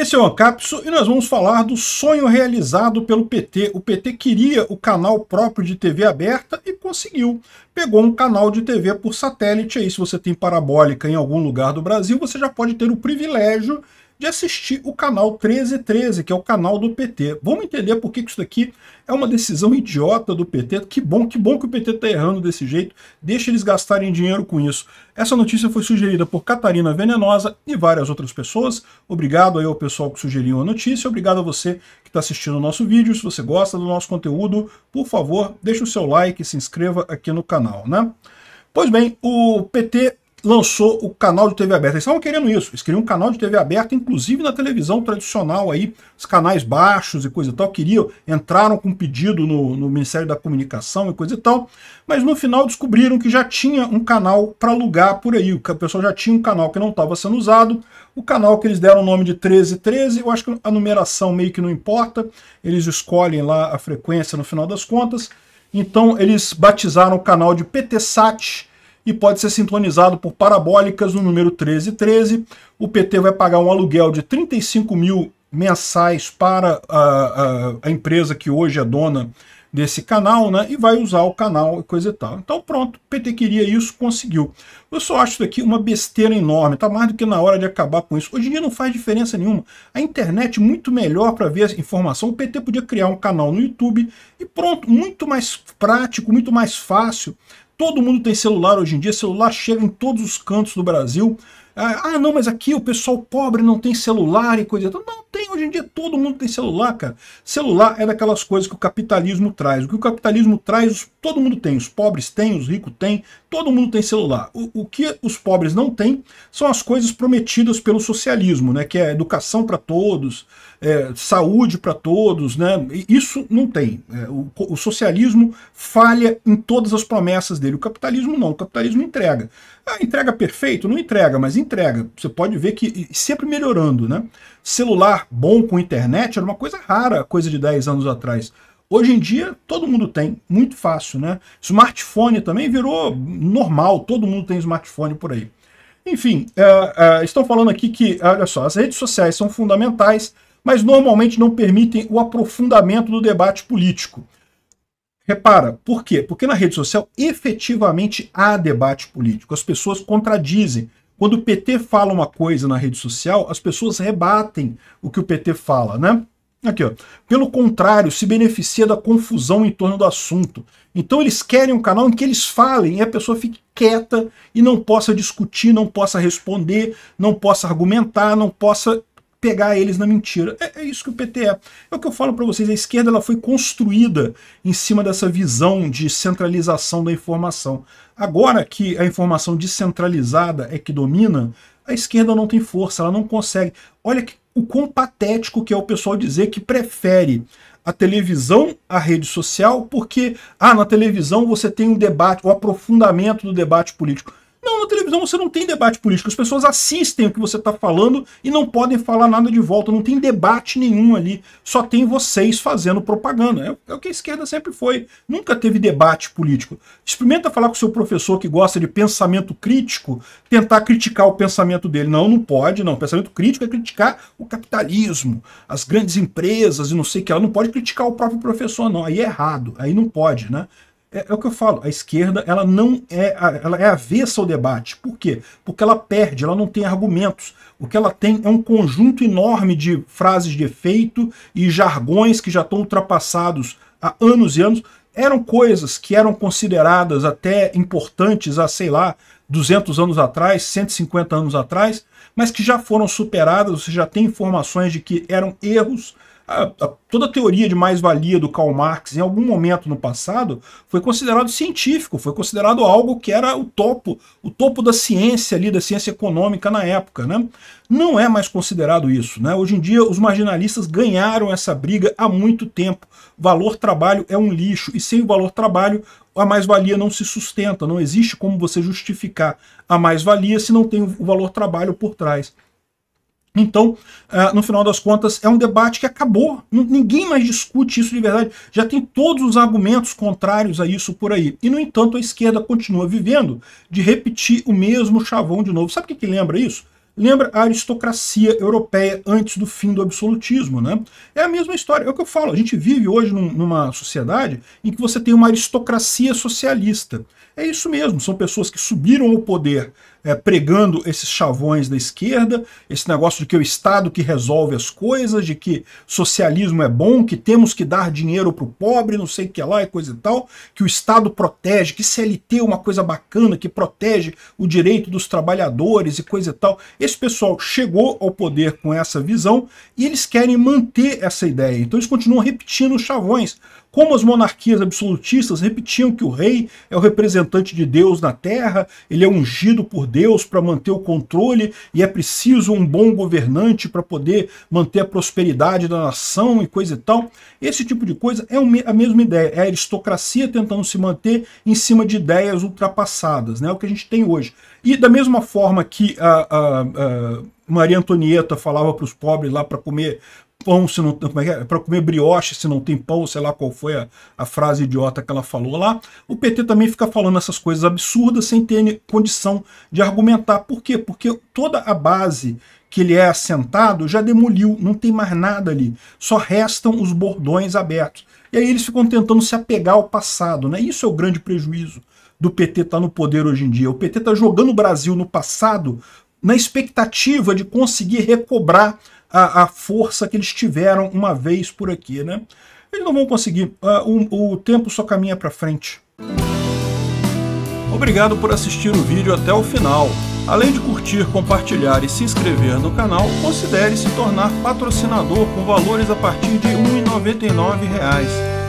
Esse é o Ancapso e nós vamos falar do sonho realizado pelo PT. O PT queria o canal próprio de TV aberta e conseguiu. Pegou um canal de TV por satélite aí, se você tem parabólica em algum lugar do Brasil, você já pode ter o privilégio de assistir o canal 1313, que é o canal do PT. Vamos entender por que isso daqui é uma decisão idiota do PT. Que bom, que bom que o PT está errando desse jeito. Deixa eles gastarem dinheiro com isso. Essa notícia foi sugerida por Catarina Venenosa e várias outras pessoas. Obrigado aí ao pessoal que sugeriu a notícia. Obrigado a você que está assistindo o nosso vídeo. Se você gosta do nosso conteúdo, por favor, deixe o seu like e se inscreva aqui no canal, né? Pois bem, o PT lançou o canal de TV aberta. Eles estavam querendo isso, eles queriam um canal de TV aberta, inclusive na televisão tradicional aí, os canais baixos e coisa e tal, queriam, entraram com um pedido no, no Ministério da Comunicação e coisa e tal, mas no final descobriram que já tinha um canal para alugar por aí, o pessoal já tinha um canal que não estava sendo usado, o canal que eles deram o nome de 1313, eu acho que a numeração meio que não importa, eles escolhem lá a frequência no final das contas, então eles batizaram o canal de PTSAT, e pode ser sintonizado por parabólicas no número 1313. O PT vai pagar um aluguel de 35 mil mensais para a, a, a empresa que hoje é dona desse canal, né? E vai usar o canal e coisa e tal. Então pronto, o PT queria isso, conseguiu. Eu só acho isso aqui uma besteira enorme, tá mais do que na hora de acabar com isso. Hoje em dia não faz diferença nenhuma. A internet muito melhor para ver a informação. O PT podia criar um canal no YouTube e pronto, muito mais prático, muito mais fácil. Todo mundo tem celular hoje em dia, celular chega em todos os cantos do Brasil. Ah, ah, não, mas aqui o pessoal pobre não tem celular e coisa. Não tem, hoje em dia todo mundo tem celular, cara. Celular é daquelas coisas que o capitalismo traz. O que o capitalismo traz, todo mundo tem. Os pobres têm, os ricos têm, todo mundo tem celular. O, o que os pobres não têm são as coisas prometidas pelo socialismo, né? Que é educação para todos, é, saúde para todos, né? Isso não tem. É, o, o socialismo falha em todas as promessas dele. O capitalismo não. O capitalismo entrega. Ah, entrega perfeito? Não entrega, mas entrega. Você pode ver que sempre melhorando, né? Celular bom com internet era uma coisa rara, coisa de 10 anos atrás. Hoje em dia, todo mundo tem, muito fácil, né? Smartphone também virou normal, todo mundo tem smartphone por aí. Enfim, uh, uh, estão falando aqui que, olha só, as redes sociais são fundamentais, mas normalmente não permitem o aprofundamento do debate político. Repara, por quê? Porque na rede social efetivamente há debate político. As pessoas contradizem. Quando o PT fala uma coisa na rede social, as pessoas rebatem o que o PT fala, né? Aqui, ó. Pelo contrário, se beneficia da confusão em torno do assunto. Então eles querem um canal em que eles falem e a pessoa fique quieta e não possa discutir, não possa responder, não possa argumentar, não possa pegar eles na mentira. É, é, isso que o PT é. É o que eu falo para vocês, a esquerda ela foi construída em cima dessa visão de centralização da informação. Agora que a informação descentralizada é que domina, a esquerda não tem força, ela não consegue. Olha que, o quão patético que é o pessoal dizer que prefere a televisão à rede social, porque ah, na televisão você tem um debate, o aprofundamento do debate político. Não, na televisão você não tem debate político. As pessoas assistem o que você está falando e não podem falar nada de volta. Não tem debate nenhum ali. Só tem vocês fazendo propaganda. É, é o que a esquerda sempre foi. Nunca teve debate político. Experimenta falar com o seu professor que gosta de pensamento crítico, tentar criticar o pensamento dele. Não, não pode. Não. Pensamento crítico é criticar o capitalismo, as grandes empresas e não sei o que. Ela não pode criticar o próprio professor, não. Aí é errado. Aí não pode, né? É, é, o que eu falo, a esquerda ela não é, ela é avessa ao debate. Por quê? Porque ela perde, ela não tem argumentos. O que ela tem é um conjunto enorme de frases de efeito e jargões que já estão ultrapassados há anos e anos. Eram coisas que eram consideradas até importantes há, sei lá, 200 anos atrás, 150 anos atrás, mas que já foram superadas, você já tem informações de que eram erros, a, a, toda a teoria de mais-valia do Karl Marx, em algum momento no passado, foi considerado científico, foi considerado algo que era o topo, o topo da ciência ali, da ciência econômica na época. Né? Não é mais considerado isso. Né? Hoje em dia, os marginalistas ganharam essa briga há muito tempo. Valor trabalho é um lixo, e sem o valor trabalho, a mais-valia não se sustenta. Não existe como você justificar a mais-valia se não tem o valor trabalho por trás. Então, uh, no final das contas, é um debate que acabou. Ninguém mais discute isso de verdade. Já tem todos os argumentos contrários a isso por aí. E, no entanto, a esquerda continua vivendo de repetir o mesmo chavão de novo. Sabe o que, que lembra isso? lembra a aristocracia europeia antes do fim do absolutismo, né? É a mesma história, é o que eu falo, a gente vive hoje num, numa sociedade em que você tem uma aristocracia socialista. É isso mesmo, são pessoas que subiram ao poder é, pregando esses chavões da esquerda, esse negócio de que é o Estado que resolve as coisas, de que socialismo é bom, que temos que dar dinheiro para o pobre, não sei o que lá e coisa e tal, que o Estado protege, que CLT é uma coisa bacana, que protege o direito dos trabalhadores e coisa e tal. Esse pessoal chegou ao poder com essa visão e eles querem manter essa ideia. Então eles continuam repetindo os chavões. Como as monarquias absolutistas repetiam que o rei é o representante de Deus na terra, ele é ungido por Deus para manter o controle e é preciso um bom governante para poder manter a prosperidade da nação e coisa e tal. Esse tipo de coisa é a mesma ideia, é a aristocracia tentando se manter em cima de ideias ultrapassadas, né? O que a gente tem hoje. E da mesma forma que a, a, a Maria Antonieta falava para os pobres lá para comer pão se não como é que é? para comer brioche se não tem pão, sei lá qual foi a, a frase idiota que ela falou lá. O PT também fica falando essas coisas absurdas sem ter condição de argumentar. Por quê? Porque toda a base que ele é assentado já demoliu, não tem mais nada ali. Só restam os bordões abertos. E aí eles ficam tentando se apegar ao passado, né? Isso é o grande prejuízo do PT estar tá no poder hoje em dia. O PT está jogando o Brasil no passado na expectativa de conseguir recobrar a, a, força que eles tiveram uma vez por aqui, né? Eles não vão conseguir. Uh, o, o tempo só caminha para frente. Obrigado por assistir o vídeo até o final. Além de curtir, compartilhar e se inscrever no canal, considere se tornar patrocinador com valores a partir de R$ 1,99